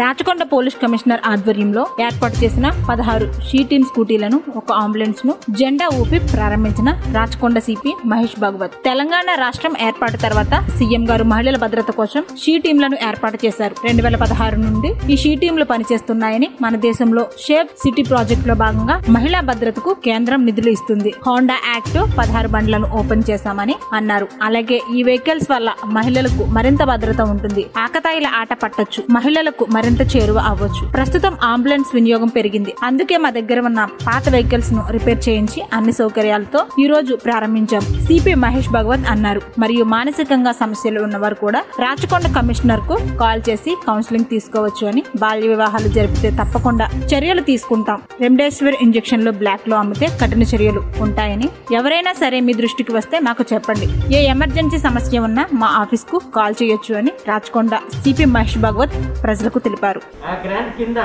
Rachakonda police commissioner ఆధ్వర్యంలో ఏర్పాటు చేసిన పదహారు షీ టీమ్ స్కూటీలను ఒక అంబులెన్స్ను జెండా ఊపి ప్రారంభించిన రాచకొండ సిపి మహేష్ భాగవత్. తెలంగాణ రాష్ట్రం ఏర్పాటు తర్వాత సీఎం గారు మహిళల భద్రత కోసం షీ టీంలను ఏర్పాటు చేశారు. రెండు వేల పదహారు నుండి ఈ షీ టీంలు పనిచేస్తున్నాయని మన దేశంలో షేప్ సిటీ ప్రాజెక్ట్లో భాగంగా మహిళా భద్రతకు కేంద్రం నిధులు ఇస్తుంది. హోండా యాక్ట్ పదహారు బండ్లను ఓపెన్ చేశామని అన్నారు. అలాగే ఈ వెహికల్స్ వల్ల మహిళలకు మరింత భద్రత ఉంటుంది. ఆకతాయిల ఆట పట్టొచ్చు. మహిళలకు మరింత చేరువ అవ్వచ్చు. ప్రస్తుతం అంబులెన్స్ వినియోగం పెరిగింది. అందుకే మా దగ్గర ఉన్న పాత వెహికల్స్ను రిపేర్ చేయించి అన్ని సౌకర్యాలతో ఈ రోజు ప్రారంభించాం. సిపి మహేష్ భగవత్ అన్నారు. మరియు మానసికంగా సమస్యలు ఉన్నవారు కూడా రాచకొండ కమిషనర్కు కాల్ చేసి కౌన్సిలింగ్ తీసుకోవచ్చు అని బాల్య వివాహాలు జరిపితే తప్పకుండా చర్యలు తీసుకుంటాం. రెమ్డెసివిర్ ఇంజెక్షన్లు బ్లాక్లో అమ్మితే కఠిన చర్యలు ఉంటాయని ఎవరైనా సరే మీ దృష్టికి వస్తే మాకు చెప్పండి. ఏ ఎమర్జెన్సీ సమస్య ఉన్నా మా ఆఫీస్కు కాల్ చేయొచ్చు అని రాచకొండ సిపి మహేష్ భగవత్ ప్రజలకు తెలిపారు. ఆ గ్రాంట్ కింద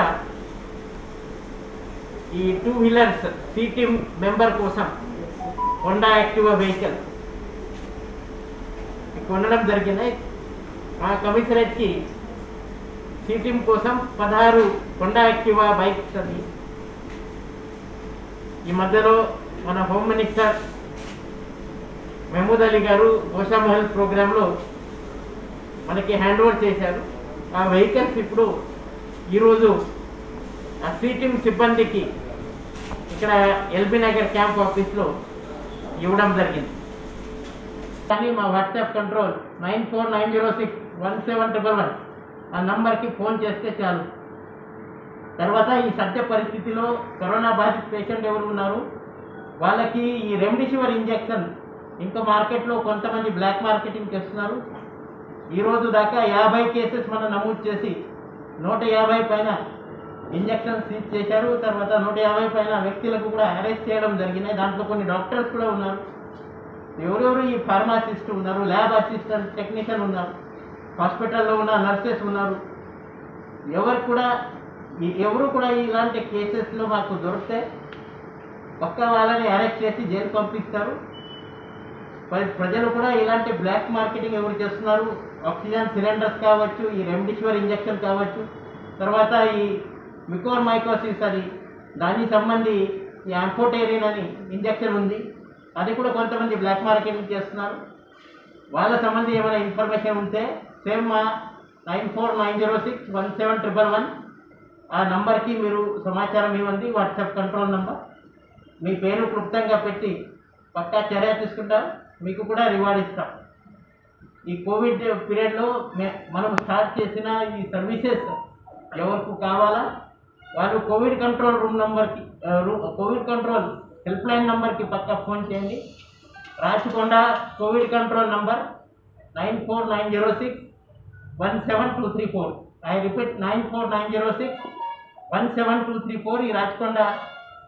ఈ టూ వీలర్స్ సిటీ మెంబర్ కోసం హోండా యాక్టివా వెహికల్. కొనడం జరిగింది. ఆ కమిషనరేట్కి సిటీ కోసం పదహారు హోండా యాక్టివా బైక్స్ అది ఈ మధ్యలో మన హోమ్ మినిస్టర్ మహమూద్ అలీ గారు గోషామహల్ ప్రోగ్రాంలో మనకి హ్యాండ్ ఓవర్ చేశారు. ఆ వెహికల్స్ ఇప్పుడు ఈరోజు ఆ సీటింగ్ సిబ్బందికి ఇక్కడ ఎల్బీ నగర్ క్యాంప్ ఆఫీస్లో ఇవ్వడం జరిగింది. కానీ మా WhatsApp control nine four nine zero six one seven triple one ఆ నంబర్కి ఫోన్ చేస్తే చాలు. తర్వాత ఈ సత్య పరిస్థితిలో కరోనా బాధిత పేషెంట్ ఎవరు ఉన్నారు? వాళ్ళకి ఈ రెమ్డిసివర్ ఇంజెక్షన్ ఇంకా మార్కెట్లో కొంతమంది బ్లాక్ మార్కెటింగ్ చేస్తున్నారు. ఈరోజు దాకా యాభై కేసెస్ మనం నమోదు చేసి నూట యాభై పైన ఇంజక్షన్ సీజ్ చేశారు. తర్వాత నూట యాభై పైన వ్యక్తులకు కూడా అరెస్ట్ చేయడం జరిగినాయి దాంట్లో కొన్ని డాక్టర్స్ కూడా ఉన్నారు. ఎవరెవరు ఈ ఫార్మాసిస్ట్ ఉన్నారు ల్యాబ్ అసిస్టెంట్ టెక్నీషియన్ ఉన్నారు హాస్పిటల్లో ఉన్న నర్సెస్ ఉన్నారు. ఎవరు కూడా ఎవరు కూడా ఇలాంటి కేసెస్లో మాకు దొరికితే ఒక్క వాళ్ళని అరెస్ట్ చేసి జైలు పంపిస్తారు. ప్ర- ప్రజలు కూడా ఇలాంటి బ్లాక్ మార్కెటింగ్ ఎవరు చేస్తున్నారు? ఆక్సిజన్ సిలిండర్స్ కావచ్చు ఈ రెమ్డిసివర్ ఇంజెక్షన్ కావచ్చు తర్వాత ఈ మికోర్ మైకోసిస్ అది దానికి సంబంధి ఈ అంఫోటేరిన్ అని ఇంజెక్షన్ ఉంది. అది కూడా కొంతమంది బ్లాక్ మార్కెటింగ్ చేస్తున్నారు. వాళ్ళ సంబంధి ఏమైనా ఇన్ఫర్మేషన్ ఉంటే సేమ్ మా nine four nine zero six one seven triple one ఆ నంబర్కి మీరు సమాచారం ఇవ్వండి. WhatsApp control number. మీ పేరు క్లుప్తంగా పెట్టి పక్కా చర్య తీసుకుంటారు. మీకు కూడా రివార్డ్ ఇస్తాం. ఈ కోవిడ్ పీరియడ్లో మే మనం స్టార్ట్ చేసిన ఈ సర్వీసెస్ ఎవరికి కావాలా? వాళ్ళు కోవిడ్ కంట్రోల్ రూమ్ నంబర్కి కోవిడ్ కంట్రోల్ హెల్ప్ లైన్ నంబర్కి పక్కా ఫోన్ చేయండి. Rachakonda COVID control number nine four nine zero six one seven two three four. I repeat nine four nine zero six one seven two three four ఈ Rachakonda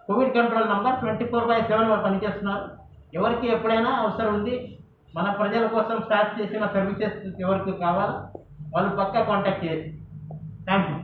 COVID control number twenty four by seven పనిచేస్తున్నారు. ఎవరికి ఎప్పుడైనా అవసరం ఉంది మన ప్రజల కోసం start చేసిన సర్వీసెస్ ఎవరికి కావాలో వాళ్ళు పక్కా కాంటాక్ట్ చేయండి. Thank you